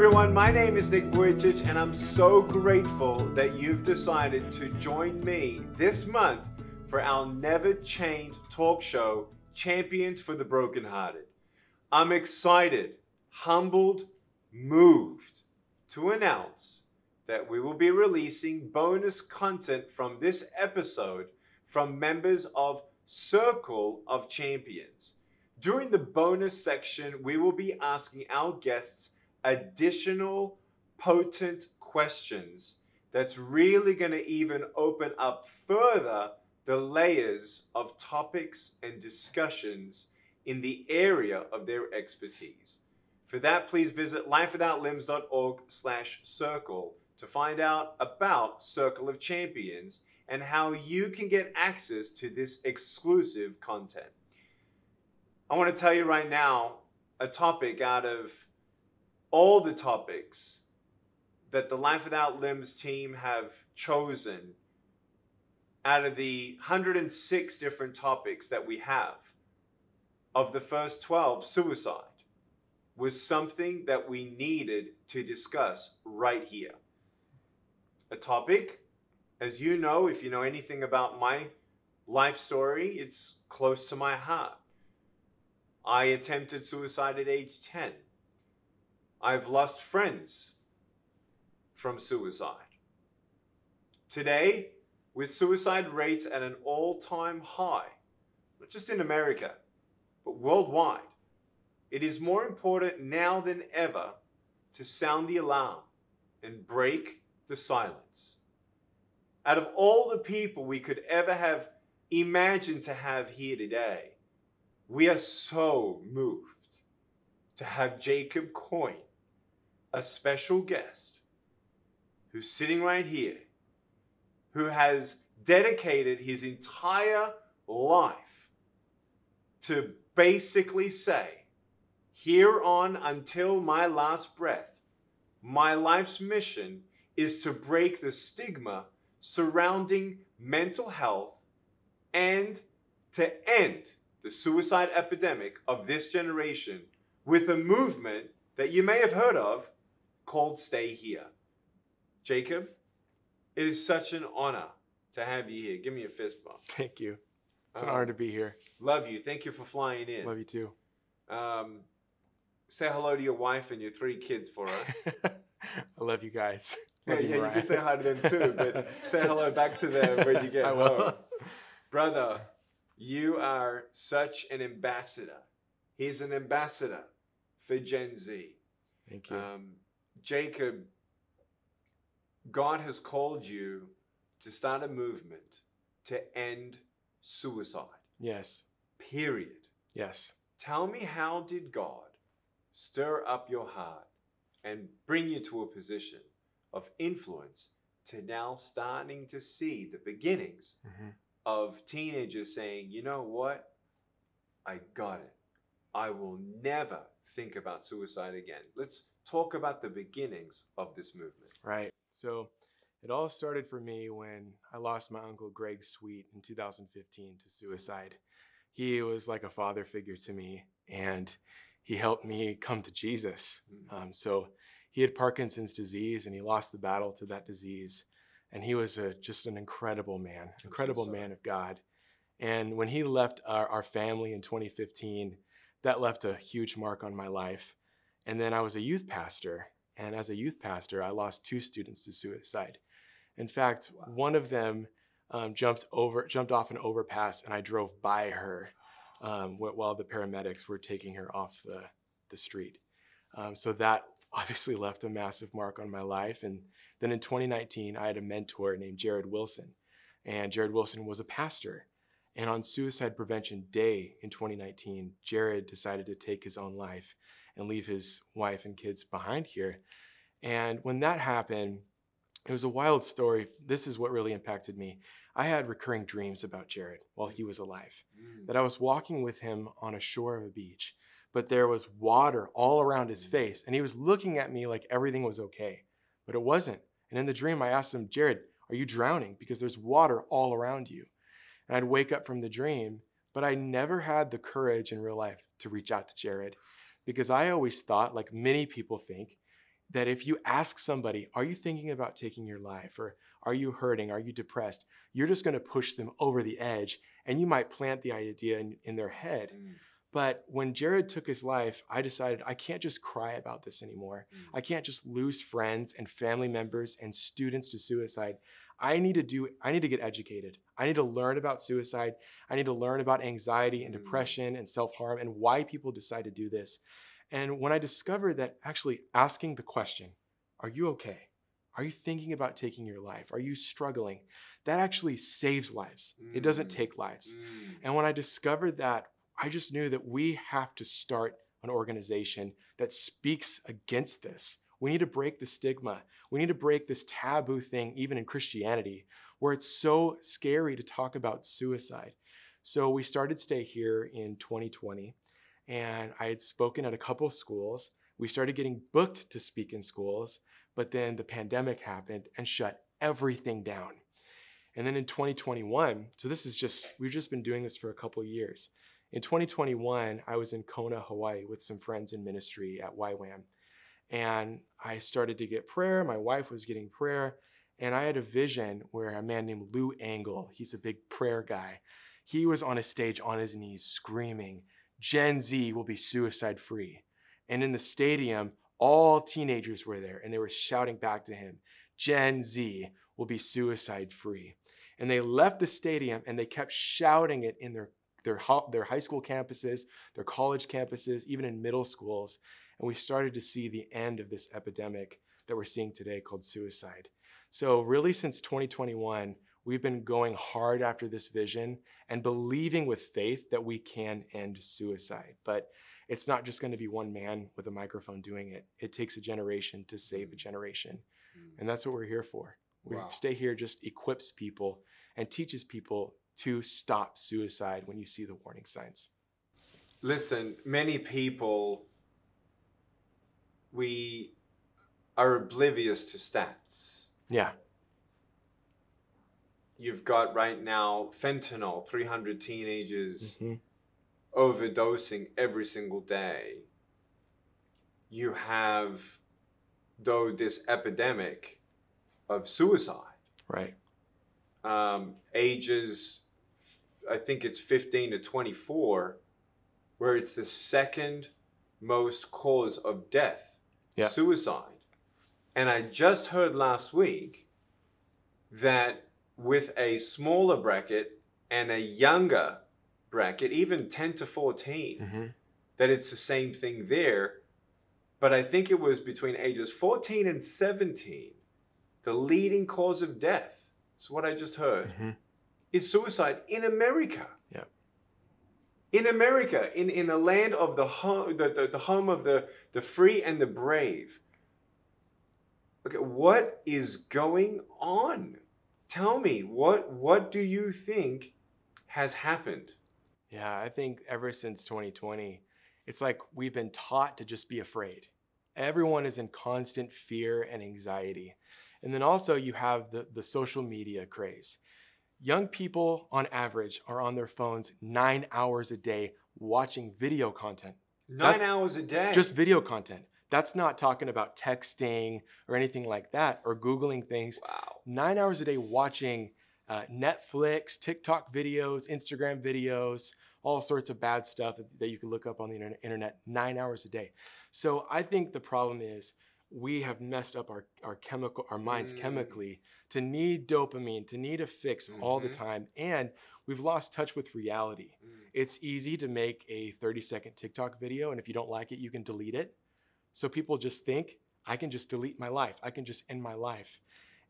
Everyone, my name is Nick Vujicic and I'm so grateful that you've decided to join me this month for our Never Change talk show, Champions for the Brokenhearted. I'm excited, humbled, moved to announce that we will be releasing bonus content from this episode from members of Circle of Champions. During the bonus section, we will be asking our guests additional potent questions that's really going to even open up further the layers of topics and discussions in the area of their expertise. For that, please visit lifewithoutlimbs.org slash circle to find out about Circle of Champions and how you can get access to this exclusive content. I want to tell you right now a topic out of all the topics that the Life Without Limbs team have chosen out of the 106 different topics that we have of the first 12, suicide was something that we needed to discuss right here. A topic, as you know, if you know anything about my life story, it's close to my heart. I attempted suicide at age 10. I've lost friends from suicide. Today, with suicide rates at an all time high, not just in America, but worldwide, it is more important now than ever to sound the alarm and break the silence. Out of all the people we could ever have imagined to have here today, we are so moved to have Jacob Coyne, a special guest who's sitting right here, who has dedicated his entire life to basically say, here on until my last breath, my life's mission is to break the stigma surrounding mental health and to end the suicide epidemic of this generation with a movement that you may have heard of called Stay Here. Jacob, it is such an honor to have you here. Give me a fist bump. Thank you. It's an Um, honor to be here. Love you. Thank you for flying in. Love you too. Um, say hello to your wife and your three kids for us. I love you guys. yeah, Love yeah, you Ryan. can say hi to them too, but say hello back to them when you get I will. home. Brother, you are such an ambassador. He's an ambassador for Gen Z. Thank you. Um, Jacob, God has called you to start a movement to end suicide. yes. Period. Yes. Tell me how did God stir up your heart and bring you to a position of influence to now starting to see the beginnings Mhm. of teenagers saying, you know what? I got it. I will never think about suicide again. Let's talk about the beginnings of this movement. Right. So it all started for me when I lost my uncle Greg Sweet in 2015 to suicide. He was like a father figure to me, and he helped me come to Jesus. Mm. Um, so he had Parkinson's disease, and he lost the battle to that disease. And he was a, just an incredible man, incredible sorry. man of God. And when he left our, our family in 2015, that left a huge mark on my life. And then I was a youth pastor. And as a youth pastor, I lost two students to suicide. In fact, Wow. one of them um, jumped over, jumped off an overpass, and I drove by her um, wh- while the paramedics were taking her off the, the street. Um, so that obviously left a massive mark on my life. And then in 2019, I had a mentor named Jarrid Wilson, and Jarrid Wilson was a pastor. And on Suicide Prevention Day in 2019, Jarrid decided to take his own life and leave his wife and kids behind here. And when that happened, it was a wild story. This is what really impacted me. I had recurring dreams about Jarrid while he was alive. Mm. That I was walking with him on a shore of a beach, but there was water all around his Mm. face, and he was looking at me like everything was okay, but it wasn't. And in the dream, I asked him, Jarrid, are you drowning? Because there's water all around you. And I'd wake up from the dream, but I never had the courage in real life to reach out to Jarrid because I always thought, like many people think, that if you ask somebody, Are you thinking about taking your life? or Are you hurting? Are you depressed? You're just going to push them over the edge and you might plant the idea in, in their head. Mm, But when Jarrid took his life, I decided I can't just cry about this anymore. mm. I can't just lose friends and family members and students to suicide. I need to do I need to get educated. I need to learn about suicide. I need to learn about anxiety and Mm. depression and self-harm and why people decide to do this. And when I discovered that actually asking the question, are you okay? Are you thinking about taking your life? Are you struggling? That actually saves lives. It doesn't Mm. take lives. Mm. And when I discovered that, I just knew that we have to start an organization that speaks against this. We need to break the stigma. We need to break this taboo thing, even in Christianity, where it's so scary to talk about suicide. So we started Stay Here in 2020, and I had spoken at a couple schools. We started getting booked to speak in schools, but then the pandemic happened and shut everything down. And then in 2021, so this is just, we've just been doing this for a couple years. In 2021, I was in Kona, Hawaii with some friends in ministry at YWAM. And I started to get prayer. My wife was getting prayer. And I had a vision where a man named Lou Engle, he's a big prayer guy, he was on a stage on his knees screaming, Gen Z will be suicide free. And in the stadium, all teenagers were there and they were shouting back to him, Gen Z will be suicide free. And they left the stadium and they kept shouting it in their, their, their high school campuses, their college campuses, even in middle schools. And we started to see the end of this epidemic that we're seeing today called suicide. So, really, since 2021, we've been going hard after this vision and believing with faith that we can end suicide. But it's not just going to be one man with a microphone doing it, it takes a generation to save a mm. generation. Mm. And that's what we're here for. We Wow. stay here just equips people and teaches people to stop suicide when you see the warning signs. Listen, many people we are oblivious to stats. Yeah. You've got right now fentanyl, 300 teenagers Mhm. overdosing every single day. You have, though, this epidemic of suicide. Right. um, ages, I think it's 15 to 24, where it's the second most cause of death, Yeah. suicide. And I just heard last week that with a smaller bracket and a younger bracket, even 10 to 14, hmm that it's the same thing there. But I think it was between ages 14 and 17, the leading cause of death. It's what I just heard hmm is suicide in America. Yeah. In America, in, in a land of the home, the, the, the home of the, the free and the brave. Okay, what is going on? Tell me, what what do you think has happened? Yeah, I think ever since 2020, it's like we've been taught to just be afraid. Everyone is in constant fear and anxiety. And then also you have the, the social media craze. Young people on average are on their phones nine hours a day watching video content. Nine That- hours a day. Just video content. That's not talking about texting or anything like that or Googling things. wow. Nine hours a day watching uh, Netflix, TikTok videos, Instagram videos, all sorts of bad stuff that, that you can look up on the internet, internet nine hours a day. So I think the problem is we have messed up our, our chemical our minds Mm. chemically to need dopamine, to need a fix all the Mhm. time. And we've lost touch with reality. Mm. It's easy to make a 30 second TikTok video, and if you don't like it, you can delete it. So people just think, I can just delete my life. I can just end my life.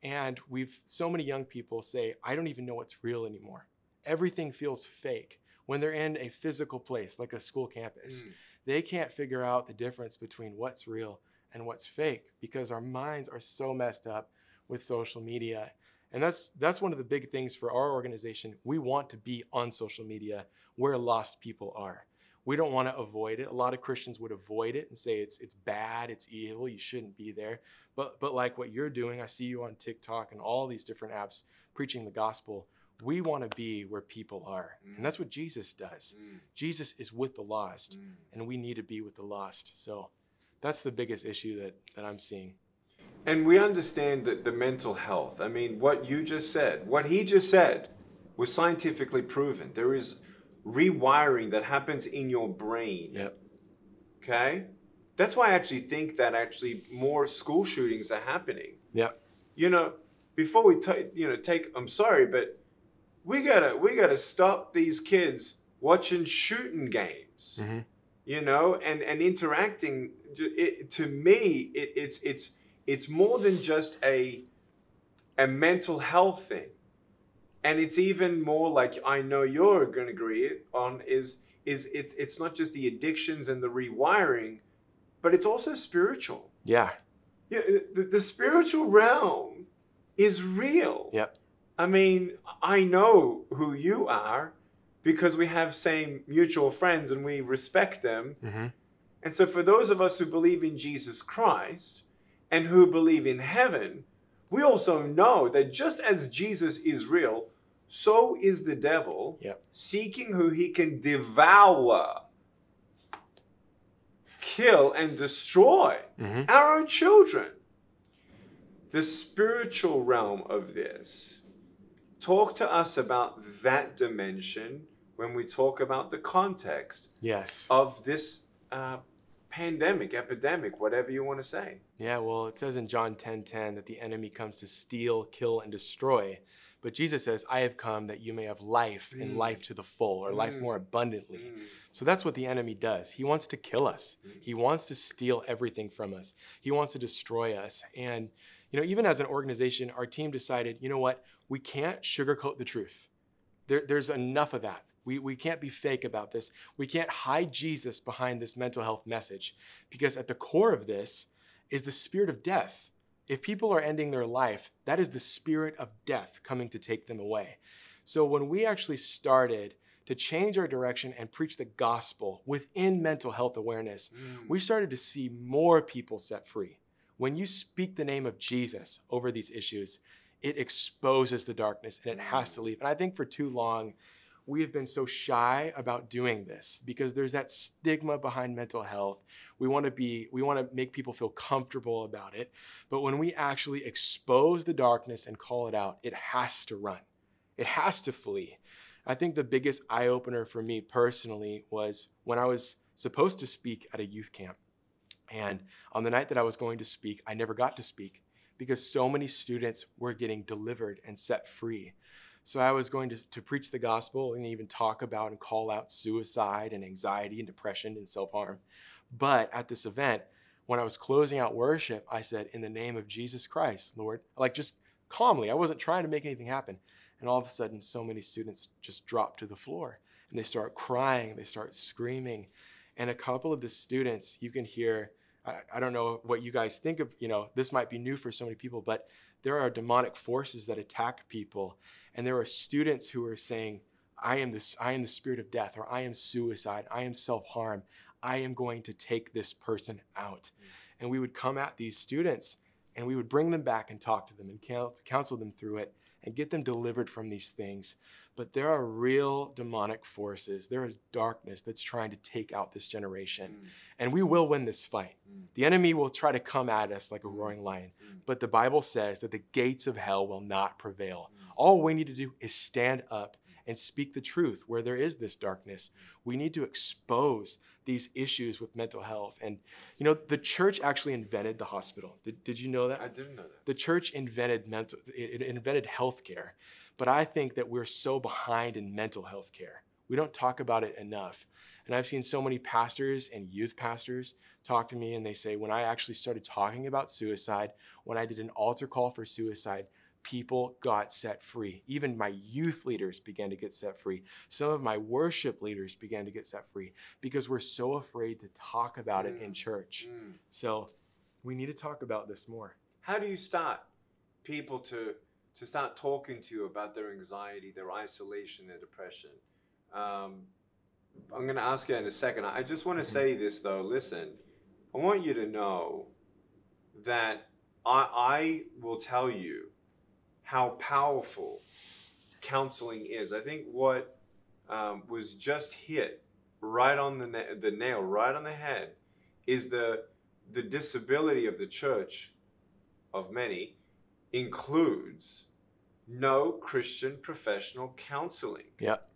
And we've so many young people say, I don't even know what's real anymore. Everything feels fake when they're in a physical place like a school campus. Mm. They can't figure out the difference between what's real and what's fake because our minds are so messed up with social media. And that's that's one of the big things for our organization. We want to be on social media where lost people are. We don't want to avoid it. A lot of Christians would avoid it and say it's it's bad, it's evil, you shouldn't be there. But but like what you're doing, I see you on TikTok and all these different apps preaching the gospel. We want to be where people are. And that's what Jesus does. Mm. Jesus is with the lost Mm. and we need to be with the lost. So that's the biggest issue that that I'm seeing. And we understand that the mental health. I mean, what you just said, what he just said, was scientifically proven. There is rewiring that happens in your brain. Yep. Okay, that's why I actually think that actually more school shootings are happening. Yep. You know, before we ta- you know take, I'm sorry, but we gotta we gotta stop these kids watching shooting games. Mhm. You know, and and interacting. It, to me, it, it's it's it's more than just a a mental health thing and it's even more like i know you're going to agree on is is it's it's not just the addictions and the rewiring but it's also spiritual Yeah. yeah the, the spiritual realm is real Yep. i mean i know who you are because we have same mutual friends and we respect them Mm-hmm. and so, for those of us who believe in Jesus Christ and who believe in heaven, we also know that just as Jesus is real, so is the devil Yep. seeking who he can devour, kill, and destroy Mm-hmm. our own children. The spiritual realm of this. Talk to us about that dimension when we talk about the context Yes. of this uh, pandemic, epidemic, whatever you want to say. Yeah, well, it says in John 10:10 that the enemy comes to steal, kill, and destroy. But Jesus says, I have come that you may have life and Mm. life to the full, or life Mm. more abundantly. Mm. So that's what the enemy does. He wants to kill us. Mm. He wants to steal everything from us. He wants to destroy us. And, you know, even as an organization, our team decided, you know what? We can't sugarcoat the truth. There, there's enough of that. We, we can't be fake about this. We can't hide Jesus behind this mental health message because at the core of this is the spirit of death. If people are ending their life, that is the spirit of death coming to take them away. So when we actually started to change our direction and preach the gospel within mental health awareness, Mm. we started to see more people set free. When you speak the name of Jesus over these issues, it exposes the darkness and it has to leave. And I think for too long, we have been so shy about doing this because there's that stigma behind mental health. We want to be we want to make people feel comfortable about it, but when we actually expose the darkness and call it out, it has to run. It has to flee. I think the biggest eye opener for me personally was when I was supposed to speak at a youth camp. And on the night that I was going to speak, I never got to speak because so many students were getting delivered and set free. So I was going to, to preach the gospel and even talk about and call out suicide and anxiety and depression and self harm. But at this event, when I was closing out worship, I said, In the name of Jesus Christ, Lord, like just calmly, I wasn't trying to make anything happen. And all of a sudden, so many students just drop to the floor and they start crying, they start screaming. And a couple of the students, you can hear, I, I don't know what you guys think of, you know, this might be new for so many people, but there are demonic forces that attack people. And there are students who are saying, I am this, I am the spirit of death, or I am suicide, I am self-harm, I am going to take this person out. And we would come at these students and we would bring them back and talk to them and counsel them through it and get them delivered from these things. But there are real demonic forces. There is darkness that's trying to take out this generation. Mm. And we will win this fight. Mm. The enemy will try to come at us like a roaring lion. Mm. But the Bible says that the gates of hell will not prevail. Mm. All we need to do is stand up and speak the truth where there is this darkness. We need to expose these issues with mental health. And, you know, the church actually invented the hospital. Did, did you know that? I didn't know that. the church invented mental it it invented healthcare but i think that we're so behind in mental health care. We don't talk about it enough. And i've seen so many pastors and youth pastors talk to me and they say when i actually started talking about suicide when i did an altar call for suicide people got set free. Even my youth leaders began to get set free. Some of my worship leaders began to get set free because we're so afraid to talk about it in Mm. church. Mm. so we need to talk about this more. How do you start people to to start talking to you about their anxiety, their isolation, their depression? Um, I'm going to ask you in a second. I just want to say this though. Listen, I want you to know that I, I will tell you how powerful counseling is. I think what um, was just hit right on the na- the nail, right on the head, is the the disability of the church, of many, includes no Christian professional counseling. Yep.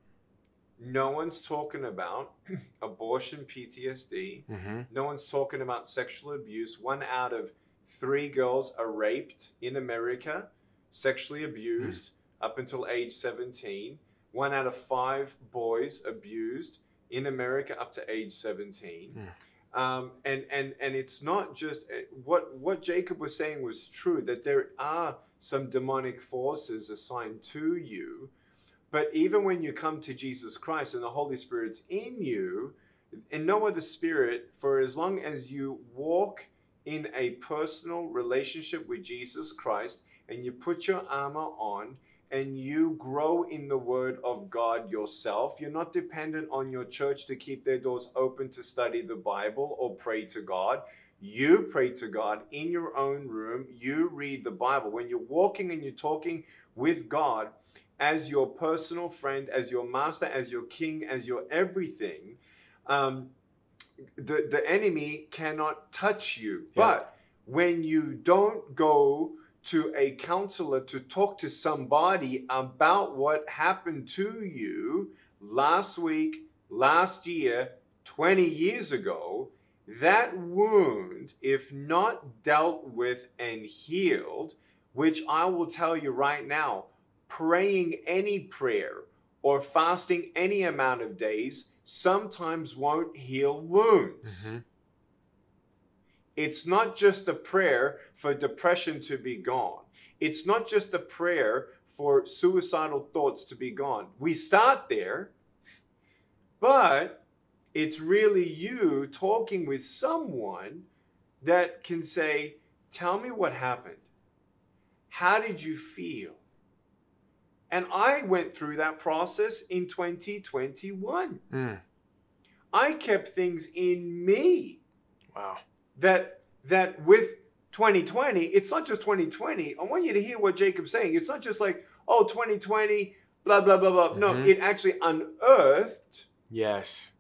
No one's talking about abortion PTSD. Mm-hmm. No one's talking about sexual abuse. One out of three girls are raped in America, sexually abused up until age 17. One out of five boys abused in America up to age 17. Um, and, and, and it's not just eh, what, what Jacob was saying was true that there are some demonic forces assigned to you. But even when you come to Jesus Christ and the Holy Spirit's in you, and no other spirit, for as long as you walk in a personal relationship with Jesus Christ and you put your armor on and you grow in the Word of God yourself, you're not dependent on your church to keep their doors open to study the Bible or pray to God. You pray to God in your own room. You read the Bible. When you're walking and you're talking with God as your personal friend, as your master, as your king, as your everything, um, the, the enemy cannot touch you. Yeah. But when you don't go to a counselor to talk to somebody about what happened to you last week, last year, 20 years ago, that wound, if not dealt with and healed, which I will tell you right now, praying any prayer or fasting any amount of days sometimes won't heal wounds. Mm-hmm. It's not just a prayer for depression to be gone. It's not just a prayer for suicidal thoughts to be gone. We start there, but it's really you talking with someone that can say, Tell me what happened. How did you feel? And I went through that process in 2021. Mm. I kept things in me Wow. That that with 2020, it's not just 2020. I want you to hear what Jacob's saying. It's not just like, oh, 2020, blah, blah, blah, blah. No, Mhm. it actually unearthed Yes.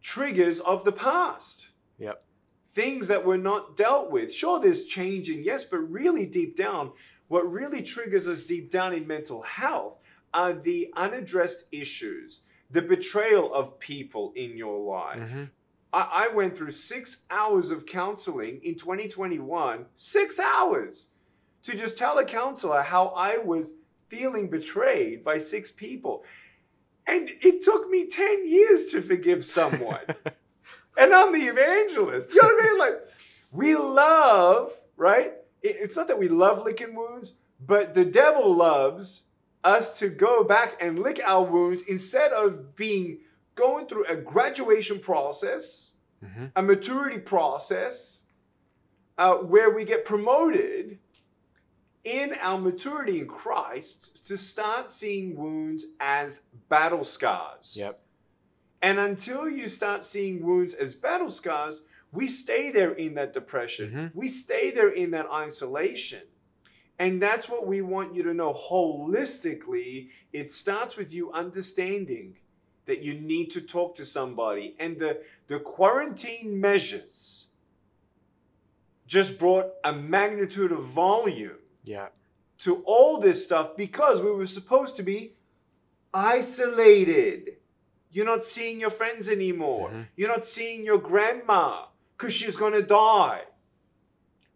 triggers of the past. Yep. Things that were not dealt with. Sure, there's changing, yes, but really deep down, what really triggers us deep down in mental health are the unaddressed issues, the betrayal of people in your life. Mhm. I, I went through six hours of counseling in 2021, six hours, to just tell a counselor how I was feeling betrayed by six people. And it took me 10 years to forgive someone. and I'm the evangelist. You know what I mean? Like, we love, right? It- it's not that we love licking wounds, but the devil loves us to go back and lick our wounds instead of being going through a graduation process, Mhm. a maturity process, uh, where we get promoted in our maturity in Christ to start seeing wounds as battle scars. Yep. And until you start seeing wounds as battle scars, we stay there in that depression. Mhm. We stay there in that isolation. And that's what we want you to know holistically. It starts with you understanding that you need to talk to somebody. And the, the quarantine measures just brought a magnitude of volume Yeah. to all this stuff because we were supposed to be isolated. You're not seeing your friends anymore. Mhm. You're not seeing your grandma because she's going to die.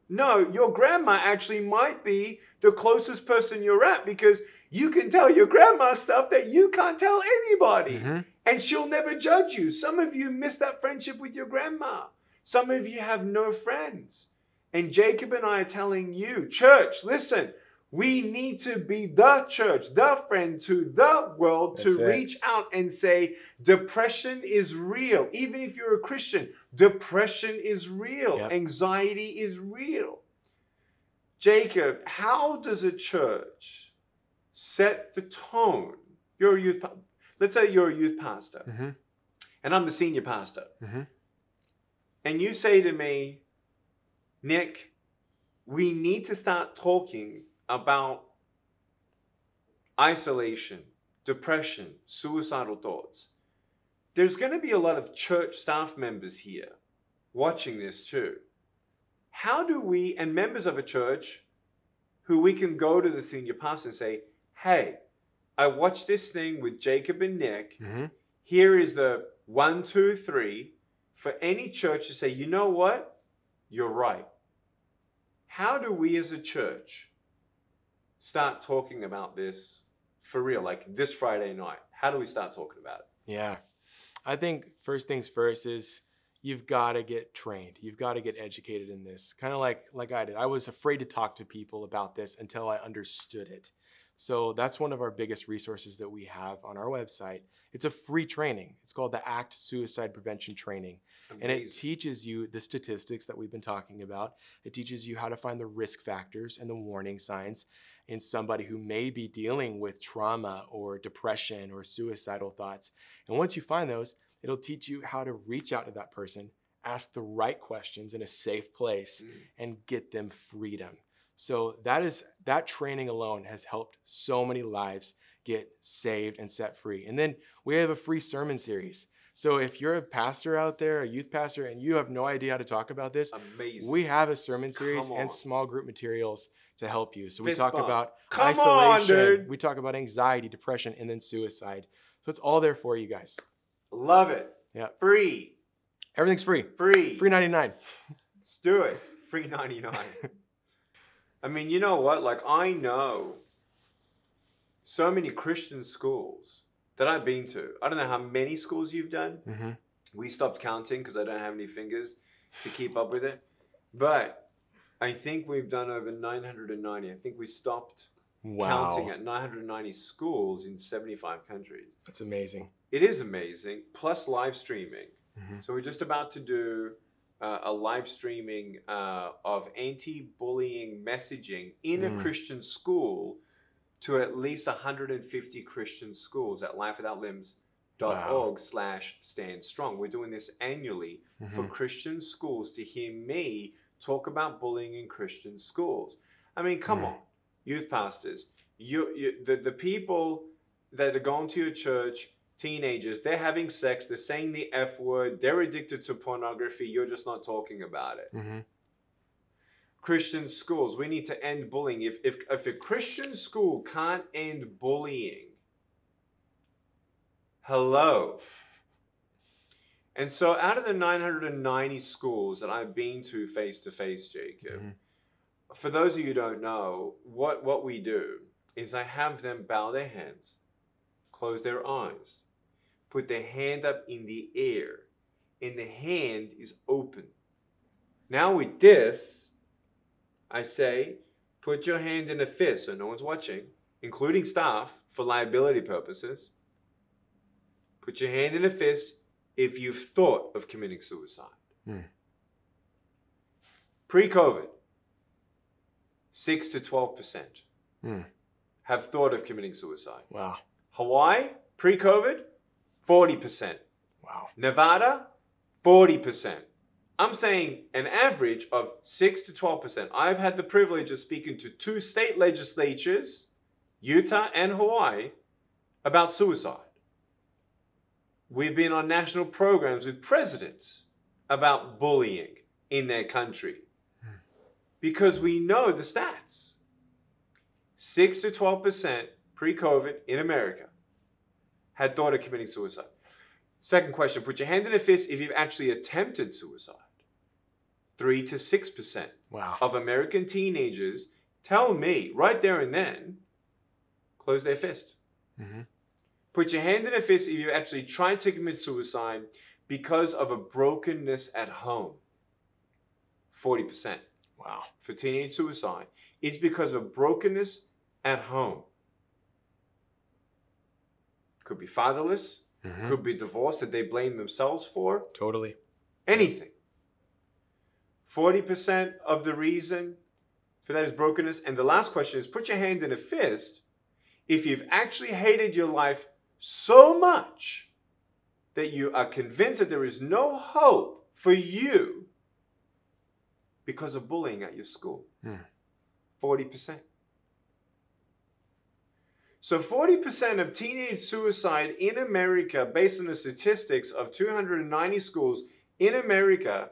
No, your grandma actually might be the closest person you're at because you can tell your grandma stuff that you can't tell anybody. Mhm. And she'll never judge you. Some of you miss that friendship with your grandma. Some of you have no friends. And Jacob and I are telling you, church, listen, we need to be the church, the friend to the world to it. reach out and say, depression is real. Even if you're a Christian, depression is real. Yep. Anxiety is real. Jacob, how does a church set the tone? You're a youth, let's say you're a youth pastor Mhm. and I'm the senior pastor. Mhm. And you say to me, Nick, we need to start talking about isolation, depression, suicidal thoughts. There's going to be a lot of church staff members here watching this too. how do we, and members of a church, who we can go to the senior pastor and say, hey, I watched this thing with Jacob and Nick. Mm-hmm. Here is the one, two, three for any church to say, you know what? You're right. How do we as a church start talking about this for real, like this Friday night? How do we start talking about it? Yeah. I think first things first is you've got to get trained. You've got to get educated in this. Kind of like like I did. I was afraid to talk to people about this until I understood it. So that's one of our biggest resources that we have on our website. It's a free training. It's called the ACT Suicide Prevention Training. And it teaches you the statistics that we've been talking about. It teaches you how to find the risk factors and the warning signs in somebody who may be dealing with trauma or depression or suicidal thoughts. And once you find those, it'll teach you how to reach out to that person, ask the right questions in a safe place, Mm. and get them freedom. So that is that training alone has helped so many lives get saved and set free. And then we have a free sermon series. So if you're a pastor out there, a youth pastor, and you have no idea how to talk about this, Amazing. we have a sermon series and small group materials to help you. So we Fist talk bump. about Come isolation, dude. we talk about anxiety, depression, and then suicide. So it's all there for you guys. Love it. Yeah. Free. Everything's free. Free. Free 99. Let's do it. Free 99. I mean, you know what? Like, I know so many Christian schools that I've been to. I don't know how many schools you've done. hmm We stopped counting because I don't have any fingers to keep up with it. But I think we've done over 990. I think we stopped Wow. counting at 990 schools in 75 countries. That's amazing. It is amazing, plus live streaming. Mhm. So we're just about to do uh, a live streaming uh, of anti-bullying messaging in a Mm. Christian school to at least 150 Christian schools at lifewithoutlimbs.org slash stand strong. We're doing this annually for Mhm. Christian schools to hear me talk about bullying in Christian schools. I mean, come Mm. on, youth pastors, you, you the, the people that are going to your church, teenagers, they're having sex, they're saying the F word, they're addicted to pornography, you're just not talking about it. Mm-hmm. Christian schools, we need to end bullying. If, if, if a Christian school can't end bullying, hello. And so, out of the 990 schools that I've been to face to face, Jacob, Mhm. for those of you who don't know, what, what we do is I have them bow their heads, close their eyes, put their hand up in the air, and the hand is open. Now, with this, I say, put your hand in a fist so no one's watching, including staff for liability purposes. Put your hand in a fist if you've thought of committing suicide. Hmm. Pre COVID, 6 to 12% Hmm. have thought of committing suicide. Wow. Hawaii, pre COVID, 40%. Wow. Nevada, 40%. I'm saying an average of 6 to 12%. I've had the privilege of speaking to two state legislatures, Utah and Hawaii, about suicide. We've been on national programs with presidents about bullying in their country because we know the stats. 6 to 12% pre COVID in America had thought of committing suicide. Second question put your hand in a fist if you've actually attempted suicide. 3 to 6% Wow. of American teenagers tell me right there and then close their fist. hmm Put your hand in a fist if you actually tried to commit suicide because of a brokenness at home. 40% Wow. for teenage suicide It's because of brokenness at home. Could be fatherless, Mhm. could be divorce that they blame themselves for, Totally. anything. 40% of the reason for that is brokenness. And the last question is put your hand in a fist if you've actually hated your life so much that you are convinced that there is no hope for you because of bullying at your school. Hmm. 40%. So 40% of teenage suicide in America, based on the statistics of 290 schools in America,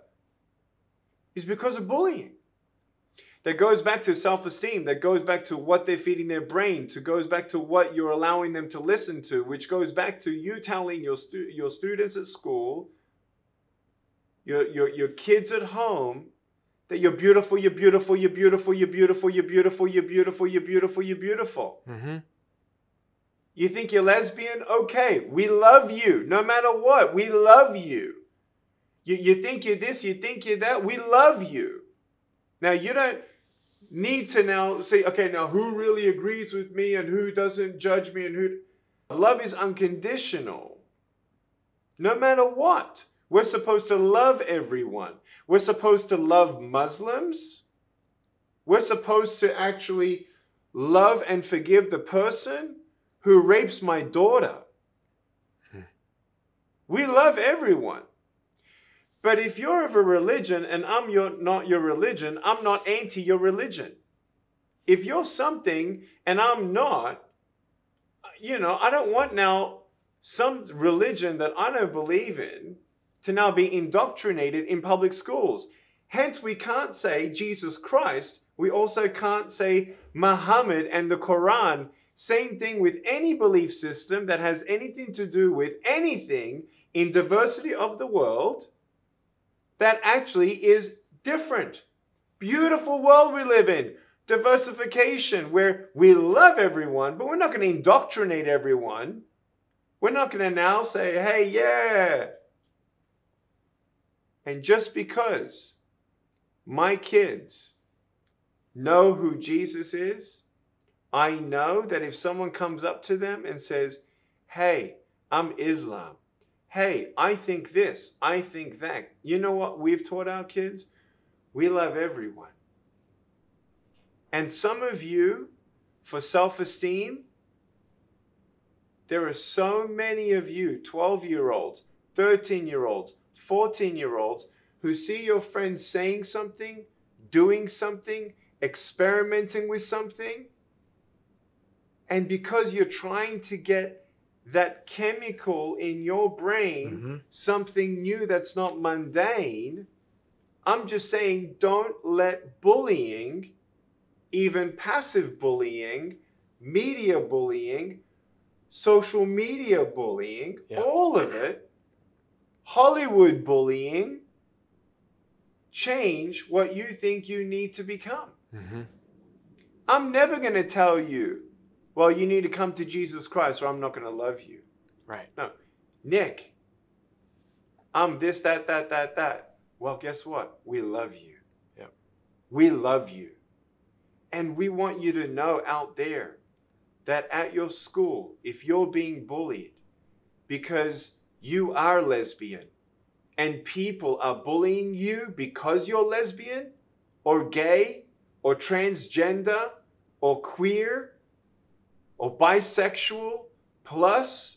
is because of bullying. That goes back to self-esteem that goes back to what they're feeding their brain to goes back to what you're allowing them to listen to which goes back to you telling your stu- your students at school your, your your kids at home that you're beautiful you're beautiful you're beautiful you're beautiful you're beautiful you're beautiful you're beautiful you're beautiful. Mm-hmm. you think you're lesbian? Okay. We love you no matter what. We love you. You, you think you're this you think you're that. We love you. Now you don't need to now say, okay, now who really agrees with me and who doesn't judge me and who. Love is unconditional. No matter what. We're supposed to love everyone. We're supposed to love Muslims. We're supposed to actually love and forgive the person who rapes my daughter. Hmm. We love everyone. But if you're of a religion and I'm your, not your religion, I'm not anti your religion. If you're something and I'm not, you know, I don't want now some religion that I don't believe in to now be indoctrinated in public schools. Hence, we can't say Jesus Christ. We also can't say Muhammad and the Quran. Same thing with any belief system that has anything to do with anything in diversity of the world that actually is different. Beautiful world we live in. Diversification, where we love everyone, but we're not going to indoctrinate everyone. We're not going to now say, hey, yeah. And just because my kids know who Jesus is, I know that if someone comes up to them and says, hey, I'm Islam, hey, I think this, I think that. You know what we've taught our kids? We love everyone. And some of you, for self esteem, there are so many of you, 12 year olds, 13 year olds, 14 year olds, who see your friends saying something, doing something, experimenting with something, and because you're trying to get that chemical in your brain, Mhm. something new that's not mundane, I'm just saying don't let bullying, even passive bullying, media bullying, social media bullying, Yeah. all of it, Hollywood bullying, change what you think you need to become. Mm-hmm. I'm never going to tell you, well, you need to come to Jesus Christ or I'm not going to love you. Right. No. Nick, I'm this, that, that, that, that. Well, guess what? We love you. Yep. We love you. And we want you to know out there that at your school, if you're being bullied because you are lesbian and people are bullying you because you're lesbian or gay or transgender or queer or bisexual plus,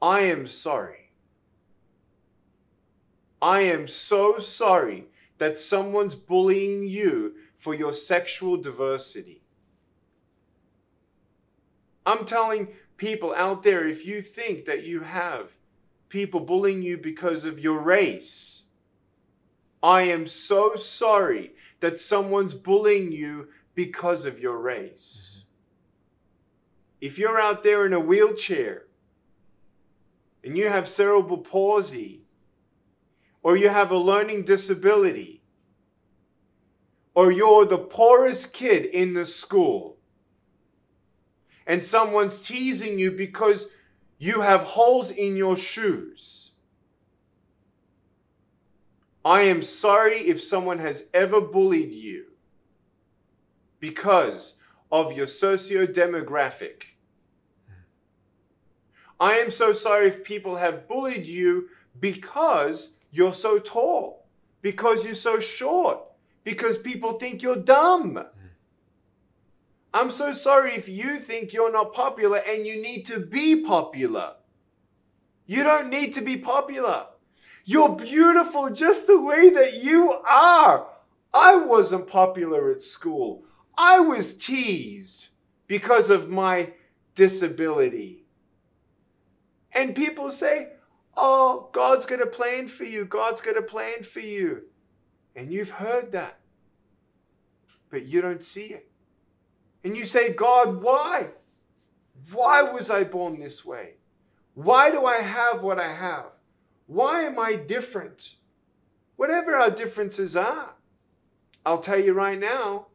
I am sorry. I am so sorry that someone's bullying you for your sexual diversity. I'm telling people out there if you think that you have people bullying you because of your race, I am so sorry that someone's bullying you because of your race. If you're out there in a wheelchair and you have cerebral palsy, or you have a learning disability, or you're the poorest kid in the school, and someone's teasing you because you have holes in your shoes. I am sorry if someone has ever bullied you because of your socio demographic. I am so sorry if people have bullied you because you're so tall, because you're so short, because people think you're dumb. I'm so sorry if you think you're not popular and you need to be popular. You don't need to be popular. You're beautiful just the way that you are. I wasn't popular at school. I was teased because of my disability. And people say, Oh, God's got a plan for you. God's got a plan for you. And you've heard that. but you don't see it. And you say, God, why? Why was I born this way? Why do I have what I have? Why am I different? Whatever our differences are, I'll tell you right now,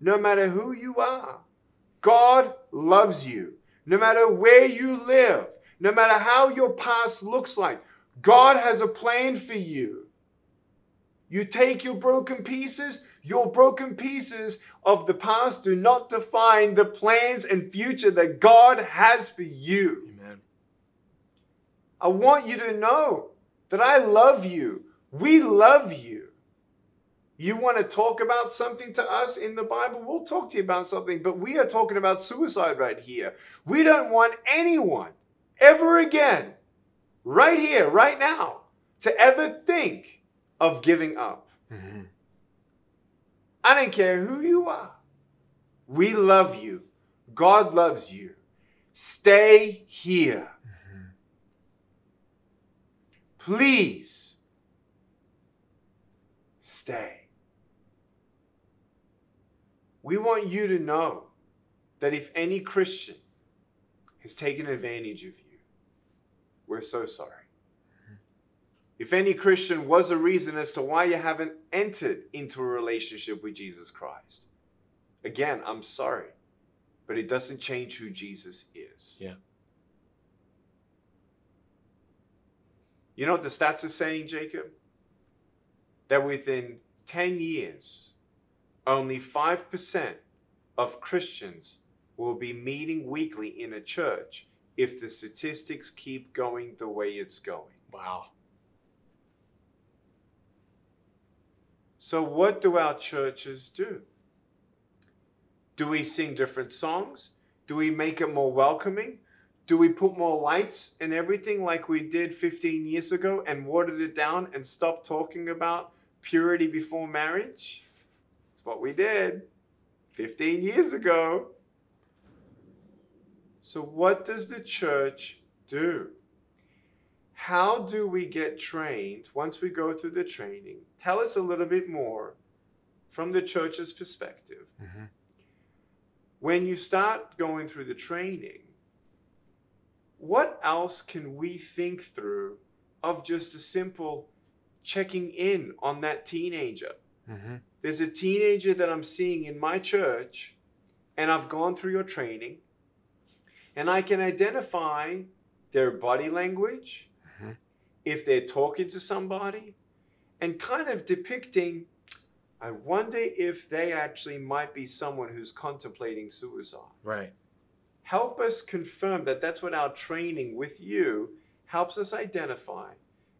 no matter who you are, God loves you. No matter where you live, no matter how your past looks like, God has a plan for you. You take your broken pieces, your broken pieces of the past do not define the plans and future that God has for you. Amen. I want you to know that I love you. We love you. You want to talk about something to us in the Bible? We'll talk to you about something, but we are talking about suicide right here. We don't want anyone ever again, right here, right now, to ever think of giving up. Mm-hmm. I don't care who you are. We love you. God loves you. Stay here. Please stay. We want you to know that if any Christian has taken advantage of you, we're so sorry. If any Christian was a reason as to why you haven't entered into a relationship with Jesus Christ, again, I'm sorry, but it doesn't change who Jesus is. Yeah. You know what the stats are saying, Jacob? That within 10 years, only 5% of Christians will be meeting weekly in a church if the statistics keep going the way it's going. Wow. So, what do our churches do? Do we sing different songs? Do we make it more welcoming? Do we put more lights and everything like we did 15 years ago and watered it down and stop talking about purity before marriage? What we did 15 years ago. So, what does the church do? How do we get trained once we go through the training? Tell us a little bit more from the church's perspective. Mm-hmm. When you start going through the training, what else can we think through of just a simple checking in on that teenager? Mm-hmm. There's a teenager that I'm seeing in my church, and I've gone through your training, and I can identify their body language, Mhm. if they're talking to somebody, and kind of depicting. I wonder if they actually might be someone who's contemplating suicide. Right. Help us confirm that that's what our training with you helps us identify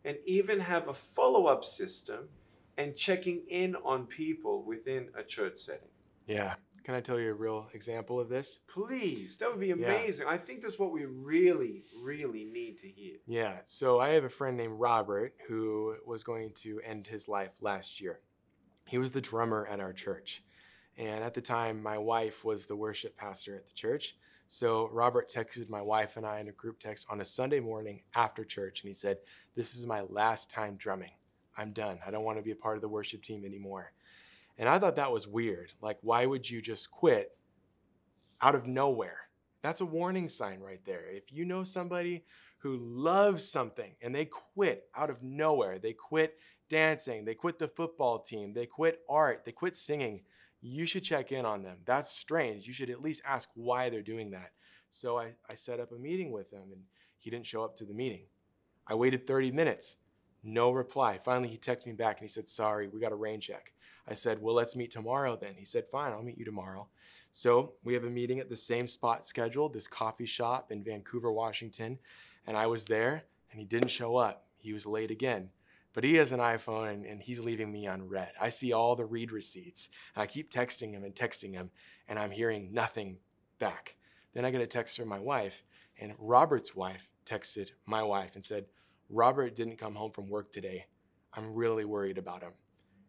and even have a follow up system and checking in on people within a church setting. Yeah. Can I tell you a real example of this? Please, that would be amazing. Yeah. I think that's what we really, really need to hear. Yeah. So I have a friend named Robert who was going to end his life last year. He was the drummer at our church. And at the time, my wife was the worship pastor at the church. So Robert texted my wife and I in a group text on a Sunday morning after church. And he said, This is my last time drumming. I'm done. I don't want to be a part of the worship team anymore. And I thought that was weird. Like, why would you just quit out of nowhere? That's a warning sign right there. If you know somebody who loves something and they quit out of nowhere, they quit dancing, they quit the football team, they quit art, they quit singing, you should check in on them. That's strange. You should at least ask why they're doing that. So I, I set up a meeting with him and he didn't show up to the meeting. I waited 30 minutes, no reply. Finally, he texted me back and he said, Sorry, we got a rain check. I said, Well, let's meet tomorrow then. He said, Fine, I'll meet you tomorrow. So we have a meeting at the same spot scheduled, this coffee shop in Vancouver, Washington. And I was there and he didn't show up. He was late again. But he has an iPhone and, he's leaving me on read. I see all the read receipts. And I keep texting him and texting him, and I'm hearing nothing back. Then I get a text from my wife, and Robert's wife texted my wife and said, Robert didn't come home from work today. I'm really worried about him.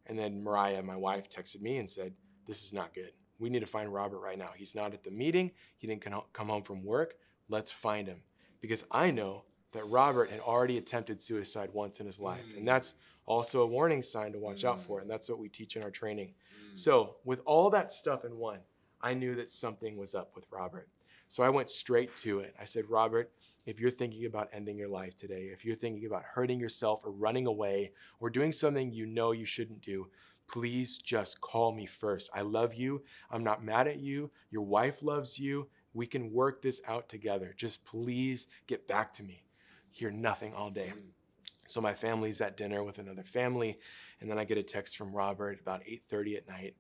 And then Mariah, my wife, texted me and said, This is not good. We need to find Robert right now. He's not at the meeting. He didn't come home from work. Let's find him. Because I know that Robert had already attempted suicide once in his life. And mm. that's also a warning sign to watch out for. Mm. And that's what we teach in our training. Mm. So, with all that stuff in one, I knew that something was up with Robert. So I went straight to it. I said, Robert, if you're thinking about ending your life today, if you're thinking about hurting yourself or running away or doing something you know you shouldn't do, please just call me first. I love you. I'm not mad at you. Your wife loves you. We can work this out together. Just please get back to me. Hear nothing all day. Mm. So my family's at dinner with another family, and then I get a text from Robert about 8:30 at night.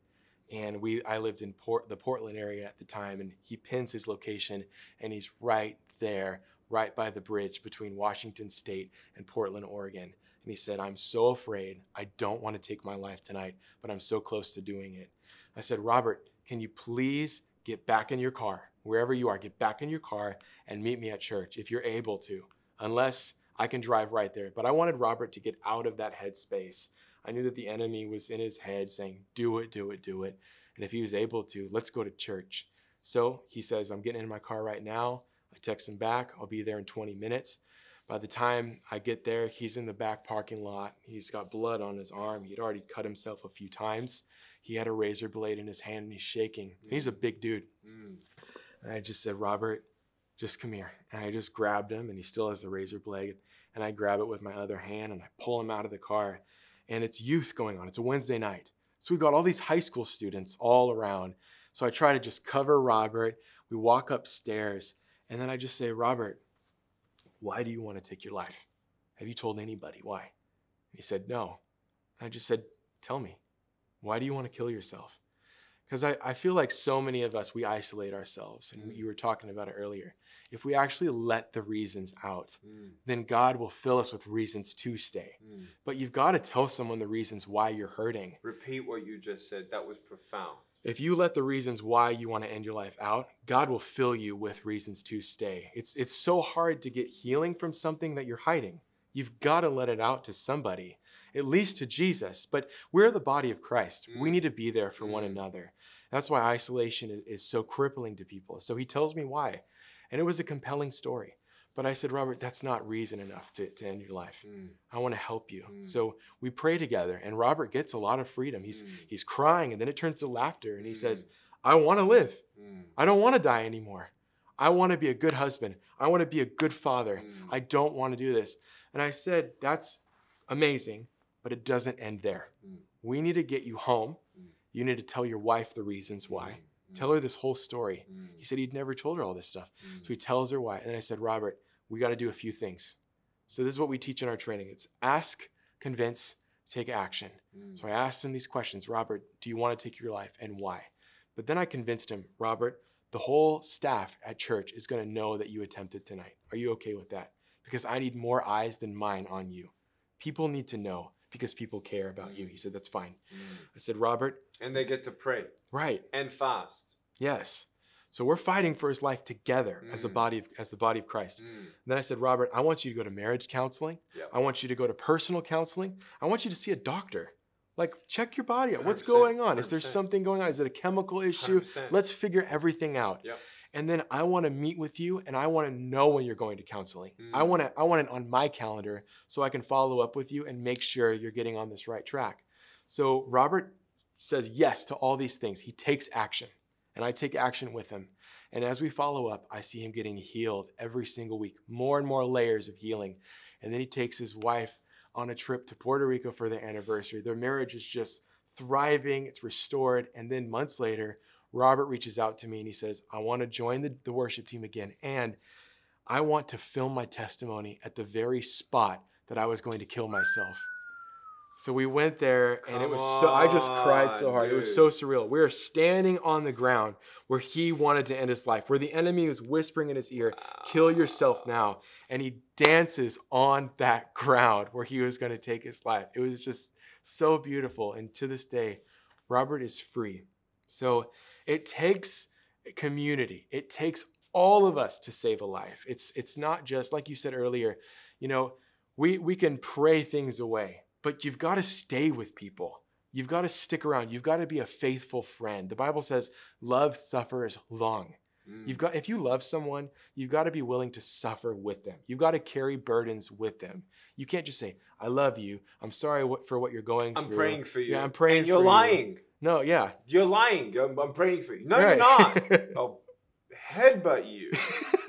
And we I lived in Port, the Portland area at the time, and he pins his location, and he's right there, right by the bridge between Washington State and Portland, Oregon. And he said, I'm so afraid. I don't want to take my life tonight, but I'm so close to doing it. I said, Robert, can you please get back in your car, wherever you are, get back in your car and meet me at church if you're able to, unless I can drive right there. But I wanted Robert to get out of that headspace. I knew that the enemy was in his head saying, Do it, do it, do it. And if he was able to, let's go to church. So he says, I'm getting in my car right now. I text him back. I'll be there in 20 minutes. By the time I get there, he's in the back parking lot. He's got blood on his arm. He'd already cut himself a few times. He had a razor blade in his hand and he's shaking. And he's a big dude. Mm. And I just said, Robert, just come here. And I just grabbed him, and he still has the razor blade. And I grab it with my other hand and I pull him out of the car. And it's youth going on. It's a Wednesday night. So we've got all these high school students all around. So I try to just cover Robert. We walk upstairs, and then I just say, Robert, why do you want to take your life? Have you told anybody why? He said, No. And I just said, Tell me, why do you want to kill yourself? Because I, I feel like so many of us, we isolate ourselves. And Mm. you were talking about it earlier. If we actually let the reasons out, Mm. then God will fill us with reasons to stay. Mm. But you've got to tell someone the reasons why you're hurting. Repeat what you just said. That was profound. If you let the reasons why you want to end your life out, God will fill you with reasons to stay. It's it's so hard to get healing from something that you're hiding. You've got to let it out to somebody, at least to Jesus. But we're the body of Christ. We Mm. need to be there for one Mm. another. That's why isolation is, is so crippling to people. So he tells me why. And it was a compelling story. But I said, Robert, that's not reason enough to, to end your life. Mm. I want to help you. Mm. So we pray together, and Robert gets a lot of freedom. He's Mm. he's crying, and then it turns to laughter, and he Mm. says, "I want to live. Mm. I don't want to die anymore. I want to be a good husband. I want to be a good father. Mm. I don't want to do this." And I said, "That's amazing, but it doesn't end there. We need to get you home. You need to tell your wife the reasons why. Tell her this whole story." He said he'd never told her all this stuff. So he tells her why. And then I said, Robert, we got to do a few things. So this is what we teach in our training it's ask, convince, take action. Mm. So I asked him these questions Robert, do you want to take your life and why? But then I convinced him, Robert, the whole staff at church is going to know that you attempted tonight. Are you okay with that? Because I need more eyes than mine on you. People need to know because people care about you. He said, That's fine. Mm. I said, Robert, And they get to pray right. and fast. Yes. So we're fighting for his life together as the Mm. body of as the body of Christ. Mm. And then I said, Robert, I want you to go to marriage counseling. Yep. I want you to go to personal counseling. I want you to see a doctor. Like, check your body out. What's 100%, going on? Is there something going on? Is it a chemical issue? 100%. Let's figure everything out. Yep. And then I want to meet with you and I want to know when you're going to counseling. I Mm. want to I want it on my calendar so I can follow up with you and make sure you're getting on this right track. So Robert says yes to all these things. He takes action and I take action with him. And as we follow up, I see him getting healed every single week, more and more layers of healing. And then he takes his wife on a trip to Puerto Rico for their anniversary. Their marriage is just thriving, it's restored. And then months later, Robert reaches out to me and he says, I want to join the, the worship team again. And I want to film my testimony at the very spot that I was going to kill myself. So we went there and it was so, I just cried so hard. It was so surreal. We were standing on the ground where he wanted to end his life, where the enemy was whispering in his ear, kill yourself now. And he dances on that ground where he was going to take his life. It was just so beautiful. And to this day, Robert is free. So it takes community. It takes all of us to save a life. It's it's not just like you said earlier, you know, we we can pray things away, but you've got to stay with people. You've got to stick around. You've got to be a faithful friend. The Bible says love suffers long. Mm. You've got if you love someone, you've got to be willing to suffer with them. You've got to carry burdens with them. You can't just say, "I love you. I'm sorry for what you're going through. I'm praying for you. Yeah, I'm praying And you're for you. lying. No, yeah. You're lying. I'm, I'm praying for you. No, Right. you're not. I'll headbutt you.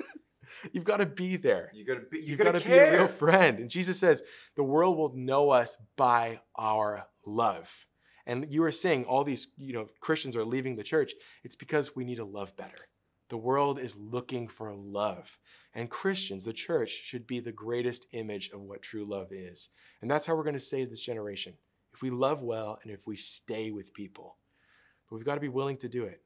You've got to be there. You gotta be. You You've gotta, be a real friend. And Jesus says, the world will know us by our love. And you are saying all these, you know, Christians are leaving the church. It's because we need to love better. The world is looking for love. And Christians, the church, should be the greatest image of what true love is. And that's how we're going to save this generation. If we love well and if we stay with people. But we've got to be willing to do it.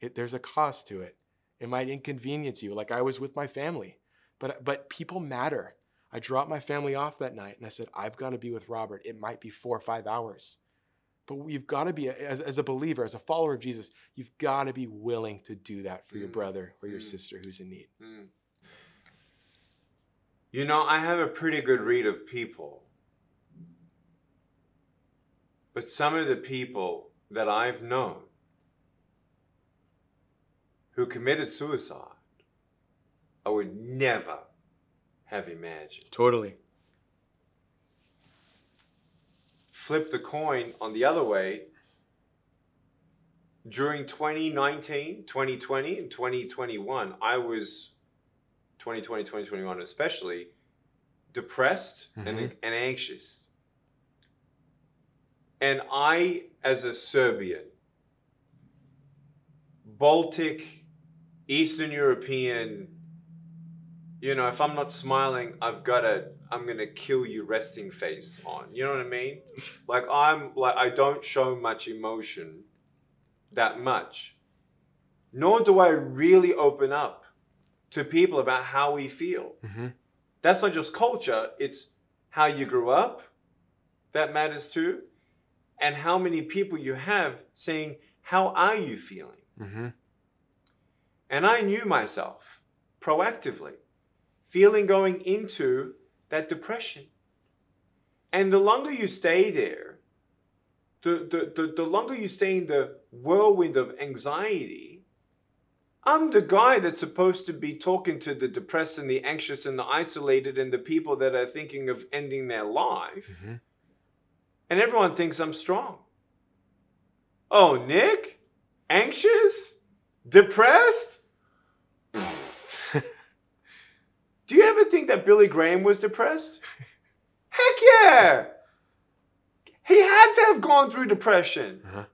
it there's a cost to it. It might inconvenience you, like I was with my family. But but people matter. I dropped my family off that night and I said, I've got to be with Robert. It might be four or five hours. But you've got to be, as, as a believer, as a follower of Jesus, you've got to be willing to do that for your Mm. brother or your Mm. sister who's in need. Mm. You know, I have a pretty good read of people. But some of the people that I've known who committed suicide, I would never have imagined. Totally. Flip the coin on the other way. During 2019, 2020, and 2021, I was 2020, 2021 especially depressed and, Mhm. and anxious. And I, as a Serbian, Baltic, Eastern European, you know, if I'm not smiling, I've got a I'm gonna kill you resting face on. You know what I mean? Like I'm like I don't show much emotion that much. Nor do I really open up to people about how we feel. Mm-hmm. That's not just culture, it's how you grew up that matters too, and how many people you have saying, How are you feeling? Mm-hmm. And I knew myself proactively, feeling going into that depression. And the longer you stay there, the, the, the, the longer you stay in the whirlwind of anxiety, I'm the guy that's supposed to be talking to the depressed and the anxious and the isolated and the people that are thinking of ending their life. Mm-hmm. And everyone thinks I'm strong. Oh, Nick? Anxious? Depressed? Do you ever think that Billy Graham was depressed? Heck yeah! He had to have gone through depression. Uh-huh.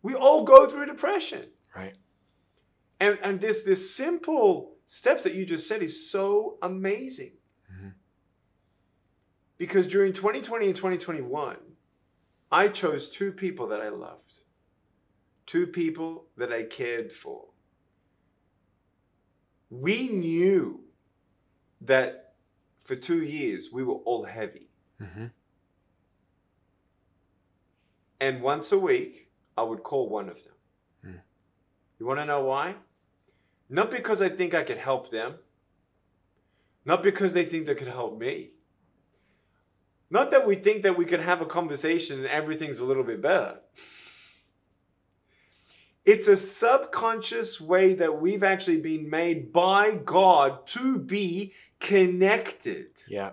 We all go through depression. Right. And and this this simple steps that you just said is so amazing. Mhm. Because during 2020 and 2021, I chose two people that I loved. Two people that I cared for. We knew that for 2 years we were all heavy. Mm-hmm. And once a week, I would call one of them. Hmm. You want to know why? Not because I think I could help them, not because they think they could help me. Not that we think that we could have a conversation and everything's a little bit better. It's a subconscious way that we've actually been made by God to be connected. Yeah.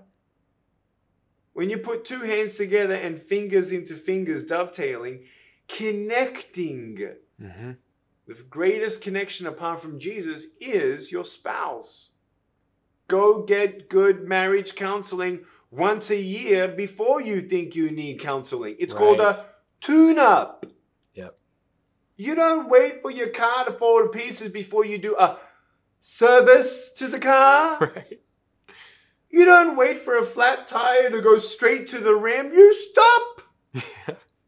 When you put two hands together and fingers into fingers dovetailing, connecting. Mm-hmm. The greatest connection apart from Jesus is your spouse. Go get good marriage counseling once a year before you think you need counseling. It's called a tune up. Yep. You don't wait for your car to fall to pieces before you do a service to the car. Right. You don't wait for a flat tire to go straight to the rim. You stop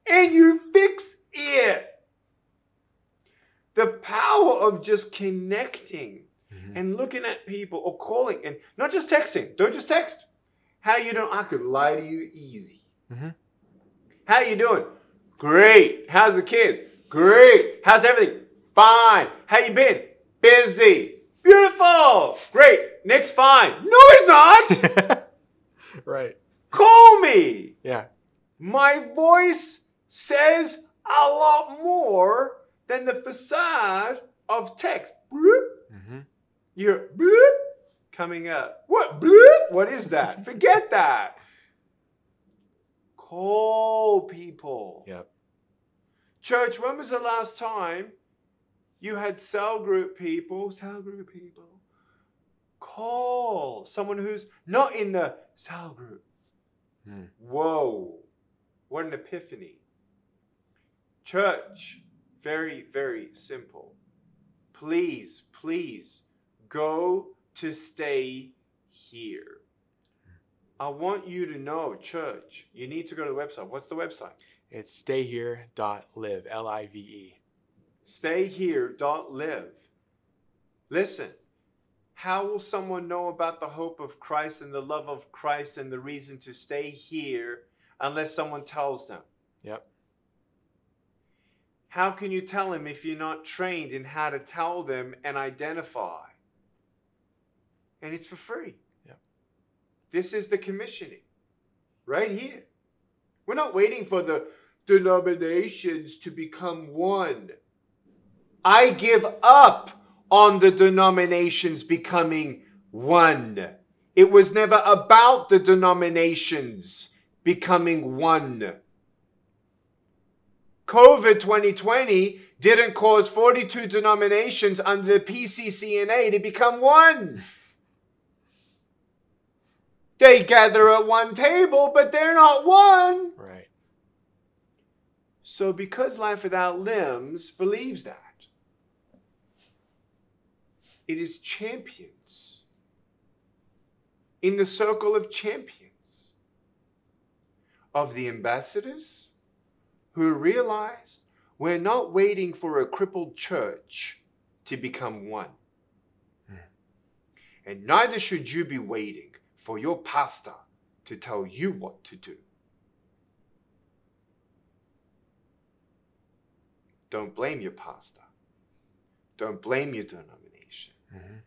and you fix it. The power of just connecting Mhm. and looking at people or calling and not just texting. Don't just text. How you doing? I could lie to you easy. Mhm. How you doing? Great. How's the kids? Great. How's everything? Fine. How you been? Busy. Beautiful. Great. Nick's fine. No, he's not. right. Call me. Yeah. My voice says a lot more than the facade of text. Bloop. Mm-hmm. You're bloop coming up. What bloop? What is that? Forget that. Call people. Yep. Church, when was the last time you had cell group people, cell group people, call someone who's not in the cell group? Hmm. Whoa, what an epiphany. Church, very, very simple. Please, please go to stay here. I want you to know, church, you need to go to the website. What's the website? It's stayhere.live, L I V E. Stayhere.live. Listen, how will someone know about the hope of Christ and the love of Christ and the reason to stay here unless someone tells them? Yep. How can you tell them if you're not trained in how to tell them and identify? And it's for free. Yep. This is the commissioning right here. We're not waiting for the denominations to become one. I give up on the denominations becoming one. It was never about the denominations becoming one. COVID 2020 didn't cause 42 denominations under the PCCNA to become one. They gather at one table, but they're not one. Right. So, because Life Without Limbs believes that, it is champions in the circle of champions of the ambassadors who realize we're not waiting for a crippled church to become one. Hmm. And neither should you be waiting for your pastor to tell you what to do. Don't blame your pastor. Don't blame your denomination. Hmm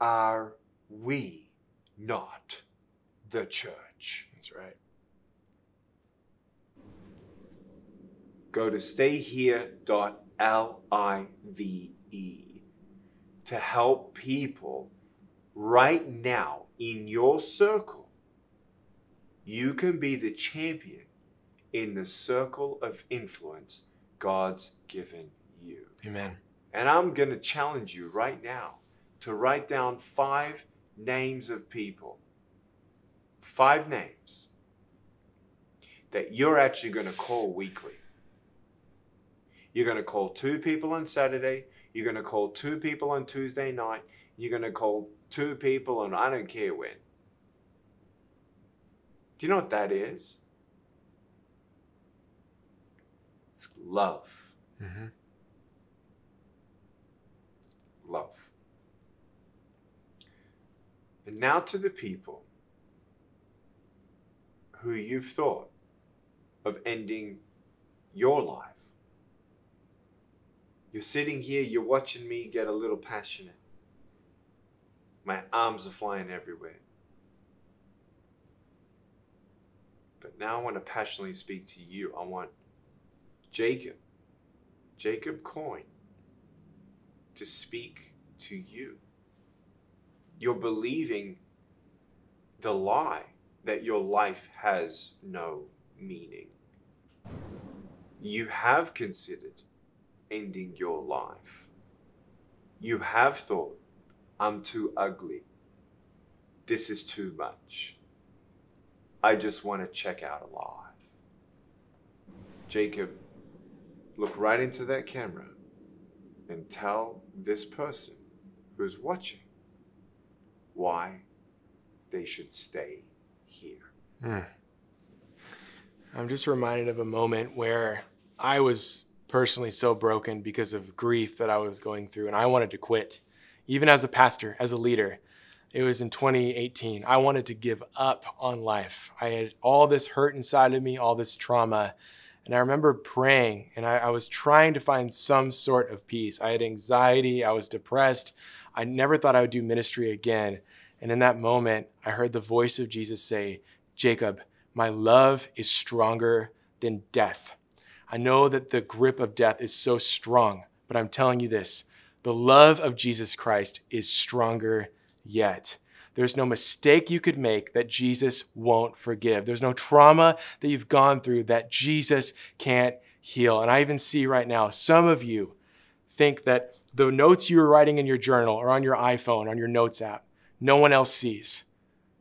Are we not the church? That's right. Go to stayhere.live to help people right now in your circle. You can be the champion in the circle of influence God's given you. Amen. And I'm going to challenge you right now to write down five names of people, five names that you're actually going to call weekly. You're going to call two people on Saturday. You're going to call two people on Tuesday night. You're going to call two people on I don't care when. Do you know what that is? It's love. hmm love. And now to the people who you've thought of ending your life. You're sitting here, you're watching me get a little passionate. My arms are flying everywhere. But now I want to passionately speak to you. I want Jacob, Jacob Coyne, to speak to you. You're believing the lie that your life has no meaning. You have considered ending your life. You have thought, I'm too ugly. This is too much. I just want to check out alive. Jacob, look right into that camera and tell this person who's watching why they should stay here. Mm. I'm just reminded of a moment where I was personally so broken because of grief that I was going through, and I wanted to quit, even as a pastor, as a leader. It was in 2018. I wanted to give up on life. I had all this hurt inside of me, all this trauma. And I remember praying, and I, I was trying to find some sort of peace. I had anxiety, I was depressed. I never thought I would do ministry again. And in that moment, I heard the voice of Jesus say, Jacob, my love is stronger than death. I know that the grip of death is so strong, but I'm telling you this the love of Jesus Christ is stronger yet. There's no mistake you could make that Jesus won't forgive. There's no trauma that you've gone through that Jesus can't heal. And I even see right now some of you think that the notes you were writing in your journal or on your iPhone, on your notes app, no one else sees.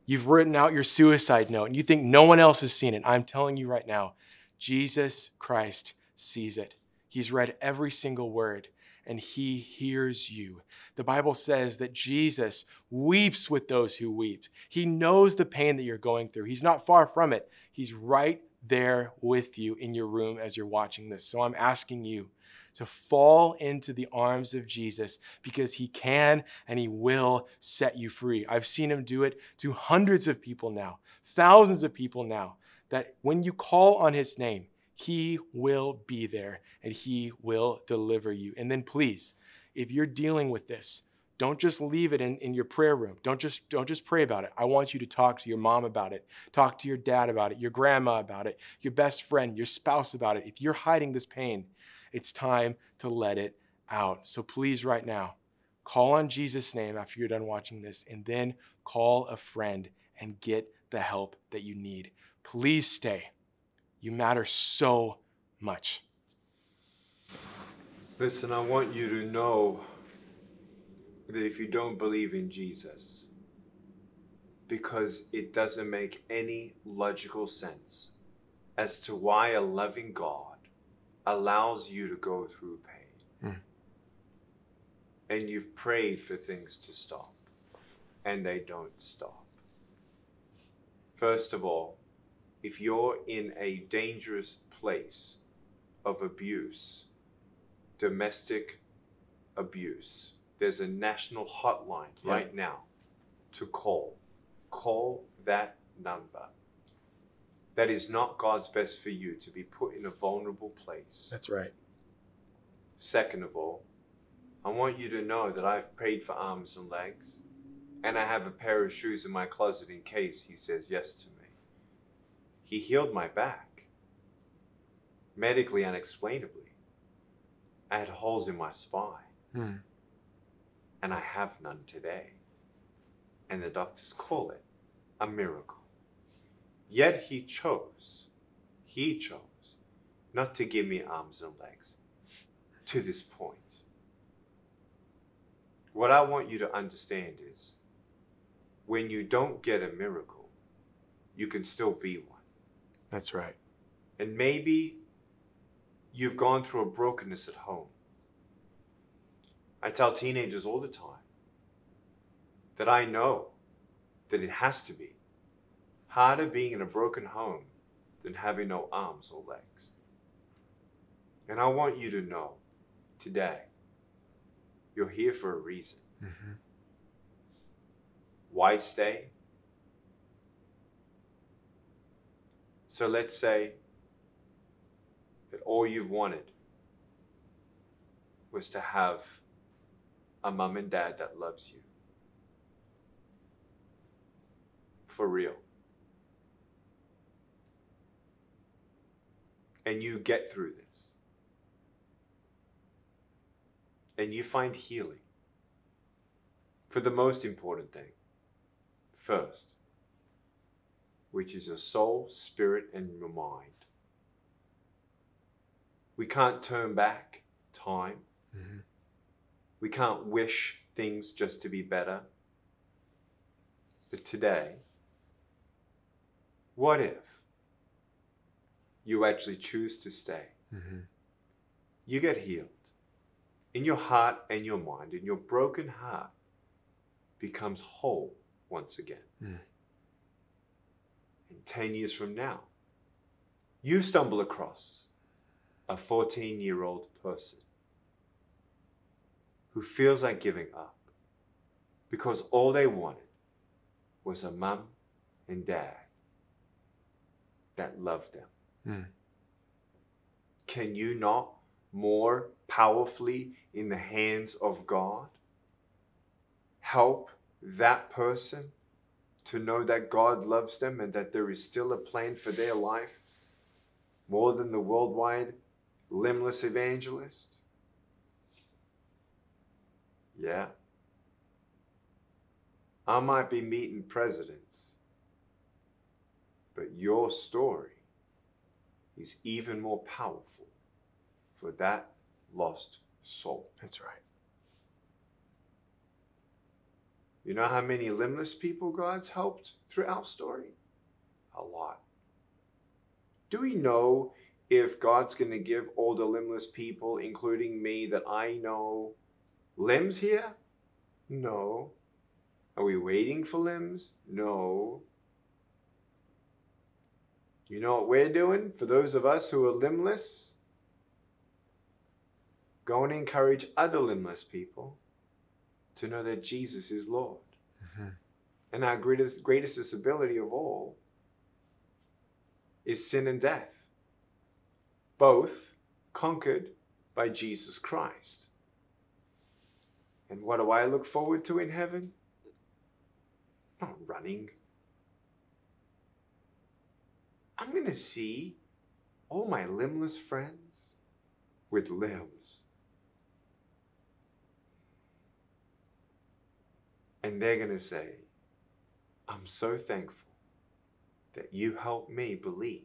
You've written out your suicide note and you think no one else has seen it. I'm telling you right now, Jesus Christ sees it. He's read every single word and he hears you. The Bible says that Jesus weeps with those who weep. He knows the pain that you're going through. He's not far from it. He's right there with you in your room as you're watching this. So I'm asking you to fall into the arms of Jesus because he can and he will set you free. I've seen him do it to hundreds of people now, thousands of people now, that when you call on his name, he will be there and he will deliver you. And then please, if you're dealing with this, don't just leave it in, in your prayer room. Don't just, don't just pray about it. I want you to talk to your mom about it, talk to your dad about it, your grandma about it, your best friend, your spouse about it. If you're hiding this pain, it's time to let it out. So please, right now, call on Jesus' name after you're done watching this, and then call a friend and get the help that you need. Please stay. You matter so much. Listen, I want you to know that if you don't believe in Jesus, because it doesn't make any logical sense as to why a loving God allows you to go through pain. Mm. And you've prayed for things to stop, and they don't stop. First of all, if you're in a dangerous place of abuse, domestic abuse, there's a national hotline Yeah. right now to call. Call that number. That is not God's best for you to be put in a vulnerable place. That's right. Second of all, I want you to know that I've prayed for arms and legs, and I have a pair of shoes in my closet in case he says yes to me. He healed my back, medically unexplainably. I had holes in my spine, Hmm. and I have none today. And the doctors call it a miracle. Yet he chose, he chose not to give me arms and legs to this point. What I want you to understand is when you don't get a miracle, you can still be one. That's right. And maybe you've gone through a brokenness at home. I tell teenagers all the time that I know that it has to be harder being in a broken home than having no arms or legs. And I want you to know today you're here for a reason. Mhm. Why stay? So let's say that all you've wanted was to have a mom and dad that loves you. For real. And you get through this. And you find healing for the most important thing first, which is your soul, spirit, and your mind. We can't turn back time. Mhm. We can't wish things just to be better. But today, what if you actually choose to stay? Mhm. You get healed in your heart and your mind, in your broken heart becomes whole once again. Mm. And 10 years from now, you stumble across a 14 year old person who feels like giving up because all they wanted was a mum and dad that loved them. Mm. Can you not more powerfully in the hands of God help that person to know that God loves them and that there is still a plan for their life more than the worldwide limbless evangelist? Yeah. I might be meeting presidents, but your story is even more powerful for that lost soul. That's right. You know how many limbless people God's helped through our story? A lot. Do we know if God's going to give all the limbless people, including me, that I know, limbs here? No. Are we waiting for limbs? No. You know what we're doing for those of us who are limbless? Go and encourage other limbless people to know that Jesus is Lord. Mm-hmm. And our greatest, greatest disability of all is sin and death, both conquered by Jesus Christ. And what do I look forward to in heaven? Not running. I'm going to see all my limbless friends with limbs. And they're going to say, I'm so thankful that you helped me believe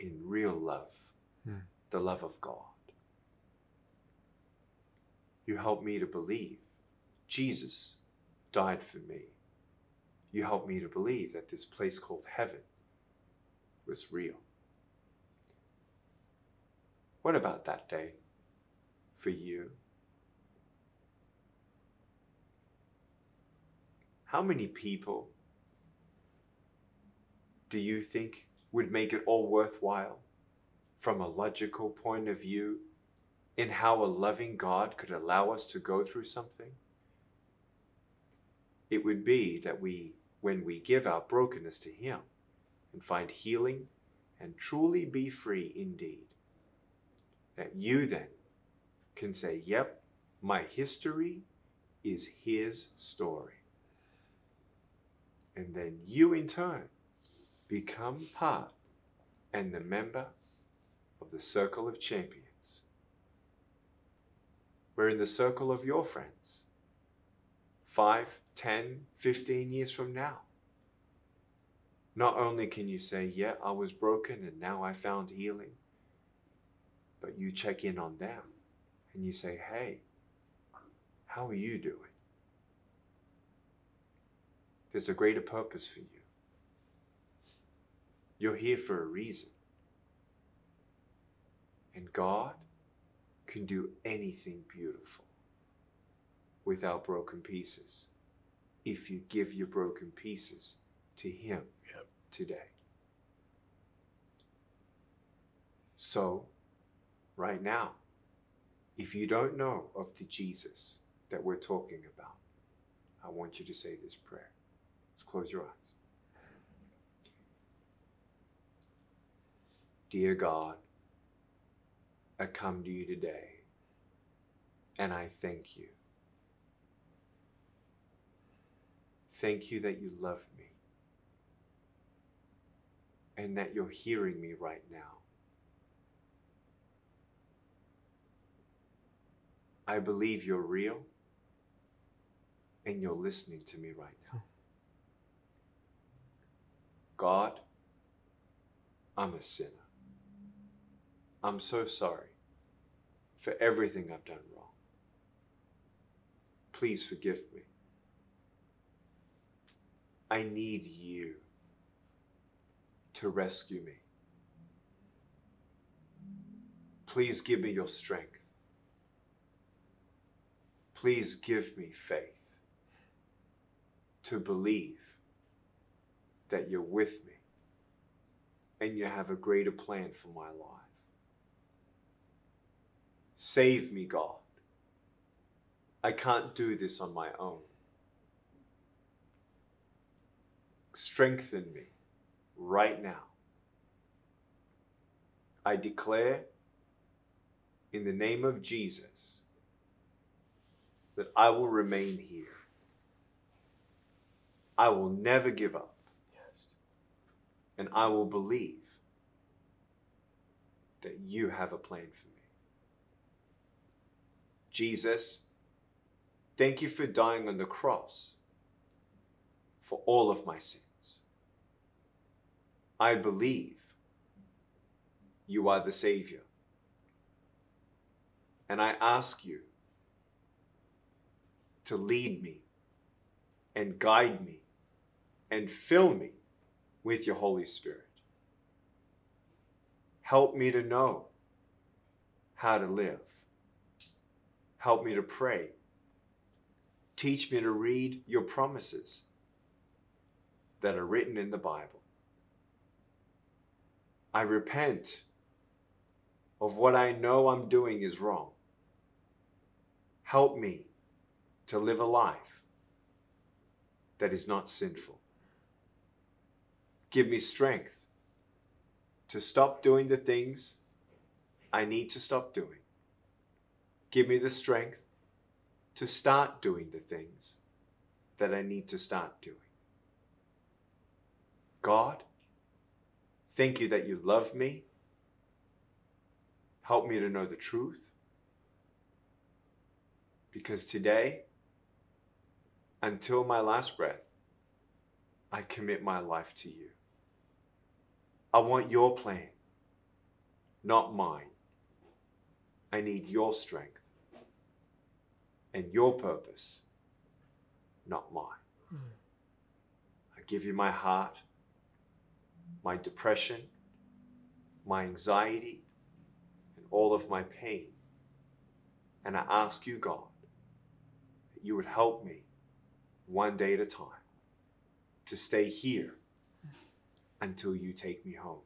in real love, Hmm. the love of God. You helped me to believe Jesus died for me. You helped me to believe that this place called heaven was real. What about that day for you? How many people do you think would make it all worthwhile from a logical point of view in how a loving God could allow us to go through something? It would be that we, when we give our brokenness to Him and find healing and truly be free indeed, that you then can say, Yep, my history is His story. And then you, in turn, become part and the member of the circle of champions. We're in the circle of your friends. Five, ten, fifteen years from now. Not only can you say, Yeah, I was broken and now I found healing, but you check in on them and you say, Hey, how are you doing? There's a greater purpose for you. You're here for a reason. And God can do anything beautiful without broken pieces if you give your broken pieces to Him. Today. So, right now, if you don't know of the Jesus that we're talking about, I want you to say this prayer. Let's close your eyes. Dear God, I come to you today and I thank you. Thank you that you love me and that you're hearing me right now. I believe you're real and you're listening to me right now. God, I'm a sinner. I'm so sorry for everything I've done wrong. Please forgive me. I need you to rescue me. Please give me your strength. Please give me faith to believe that you're with me and you have a greater plan for my life. Save me, God. I can't do this on my own. Strengthen me right now. I declare in the name of Jesus that I will remain here. I will never give up Yes. and I will believe that you have a plan for me. Jesus, thank you for dying on the cross for all of my sins. I believe you are the Savior And I ask you to lead me and guide me and fill me with your Holy Spirit. Help me to know how to live. Help me to pray. Teach me to read your promises that are written in the Bible. I repent of what I know I'm doing is wrong. Help me to live a life that is not sinful. Give me strength to stop doing the things I need to stop doing. Give me the strength to start doing the things that I need to start doing. God, thank you that you love me. Help me to know the truth. Because today, until my last breath, I commit my life to you. I want your plan, not mine. I need your strength and your purpose, not mine. Hmm. I give you my heart, my depression, my anxiety, and all of my pain. And I ask you, God, that you would help me one day at a time to stay here until you take me home.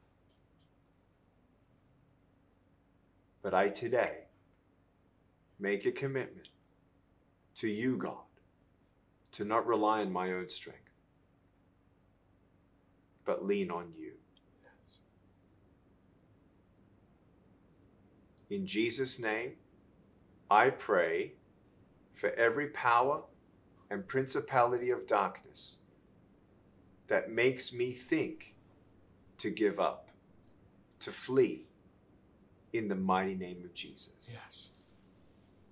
But I today make a commitment to you, God, to not rely on my own strength, but lean on you. In Jesus' name, I pray for every power and principality of darkness that makes me think to give up, to flee in the mighty name of Jesus. Yes.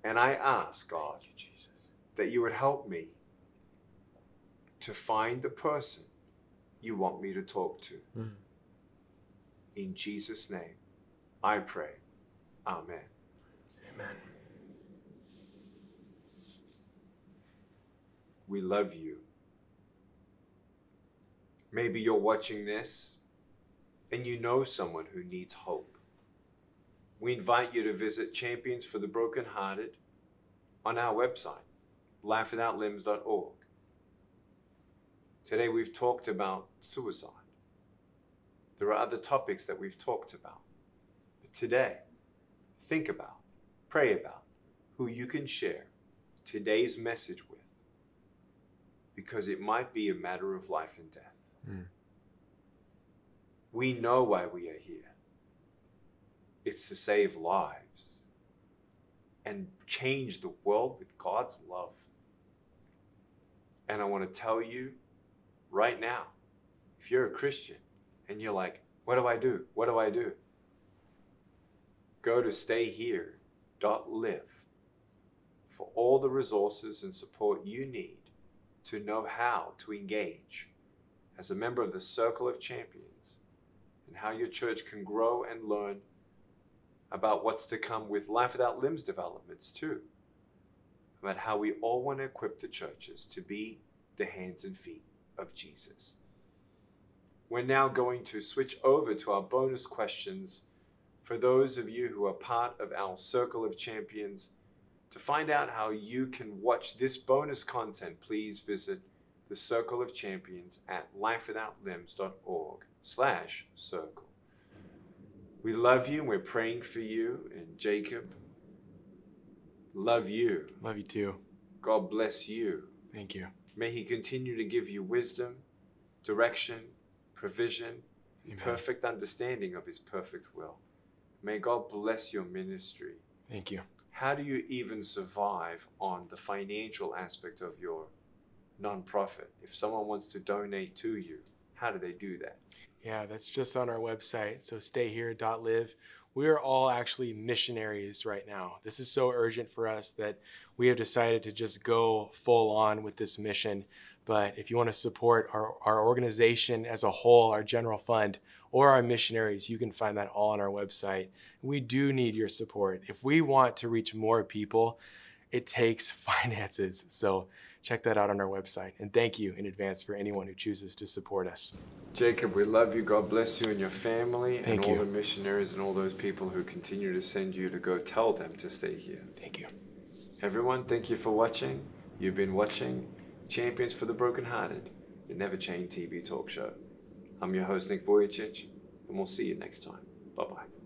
And I ask, God, you, Jesus. that you would help me to find the person you want me to talk to. Mm. In Jesus' name, I pray. Amen. Amen. We love you. Maybe you're watching this and you know someone who needs hope. We invite you to visit Champions for the Brokenhearted on our website, lifewithoutlimbs.org. Today we've talked about suicide. There are other topics that we've talked about. But today, think about, pray about who you can share today's message with because it might be a matter of life and death. Mm. We know why we are here it's to save lives and change the world with God's love. And I want to tell you right now if you're a Christian and you're like, what do I do? What do I do? Go to stayhere.live for all the resources and support you need to know how to engage as a member of the Circle of Champions and how your church can grow and learn about what's to come with Life Without Limbs developments, too. About how we all want to equip the churches to be the hands and feet of Jesus. We're now going to switch over to our bonus questions for those of you who are part of our Circle of Champions. To find out how you can watch this bonus content, please visit the Circle of Champions at lifewithoutlimbs.org slash circle. We love you and we're praying for you. And Jacob, love you. Love you too. God bless you. Thank you. May He continue to give you wisdom, direction, provision, Amen. perfect understanding of His perfect will. May God bless your ministry. Thank you. How do you even survive on the financial aspect of your nonprofit? If someone wants to donate to you, how do they do that? Yeah, that's just on our website. So stayhere.live. We are all actually missionaries right now. This is so urgent for us that we have decided to just go full on with this mission. But if you want to support our, our organization as a whole, our general fund, or our missionaries. You can find that all on our website. We do need your support. If we want to reach more people, it takes finances. So check that out on our website. And thank you in advance for anyone who chooses to support us. Jacob, we love you. God bless you and your family Thank and all the missionaries and all those people who continue to send you to go tell them to stay here. Thank you. Everyone, thank you for watching. You've been watching Champions for the Brokenhearted, the Never Chain TV talk show. I'm your host, Nick Vujicic, and we'll see you next time. Bye bye.